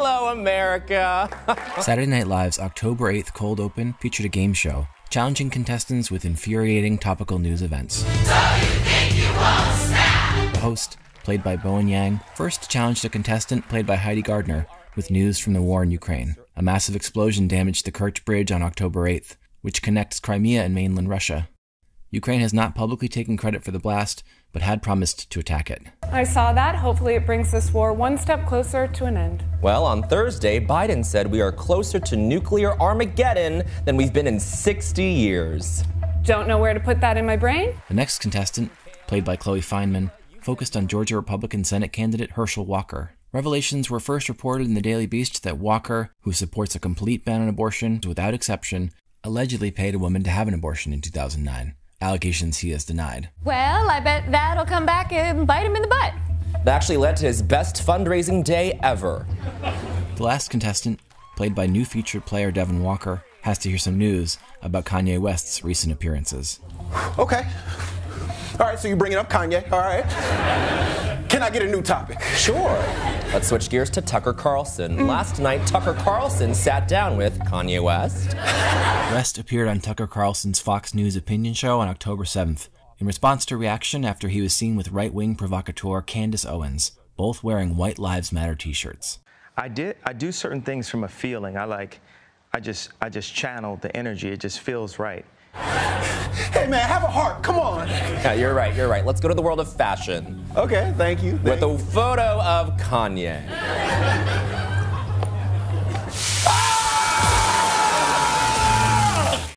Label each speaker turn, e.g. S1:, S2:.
S1: Hello, America.
S2: Saturday Night Live's October 8th cold open featured a game show, challenging contestants with infuriating topical news events. The host, played by Bowen Yang, first challenged a contestant, played by Heidi Gardner, with news from the war in Ukraine. A massive explosion damaged the Kerch Bridge on October 8th, which connects Crimea and mainland Russia. Ukraine has not publicly taken credit for the blast, but had promised to attack it.
S3: I saw that. Hopefully, it brings this war one step closer to an end.
S1: Well, on Thursday, Biden said we are closer to nuclear Armageddon than we've been in 60 years.
S3: Don't know where to put that in my brain?
S2: The next contestant, played by Chloe Fineman, focused on Georgia Republican Senate candidate Herschel Walker. Revelations were first reported in the Daily Beast that Walker, who supports a complete ban on abortion without exception, allegedly paid a woman to have an abortion in 2009. Allegations he has denied.
S4: Well, I bet that'll come back and bite him in the butt.
S1: That actually led to his best fundraising day ever.
S2: The last contestant, played by new featured player Devon Walker, has to hear some news about Kanye West's recent appearances.
S5: Okay. All right, so you bring it up Kanye. All right. Can I get a new topic?
S1: Sure. Let's switch gears to Tucker Carlson. Mm. Last night, Tucker Carlson sat down with Kanye West.
S2: West appeared on Tucker Carlson's Fox News opinion show on October 7th in response to reaction after he was seen with right wing provocateur Candace Owens, both wearing White Lives Matter t shirts.
S6: I did I do certain things from a feeling. I like I just I just channel the energy. It just feels right.
S5: Hey, man, have a heart. Come on.
S1: Yeah, you're right, you're right. Let's go to the world of fashion
S5: Okay, thank you.
S1: with a photo of Kanye.